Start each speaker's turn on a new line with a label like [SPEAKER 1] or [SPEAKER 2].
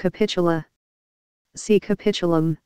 [SPEAKER 1] Capitula. See capitulum.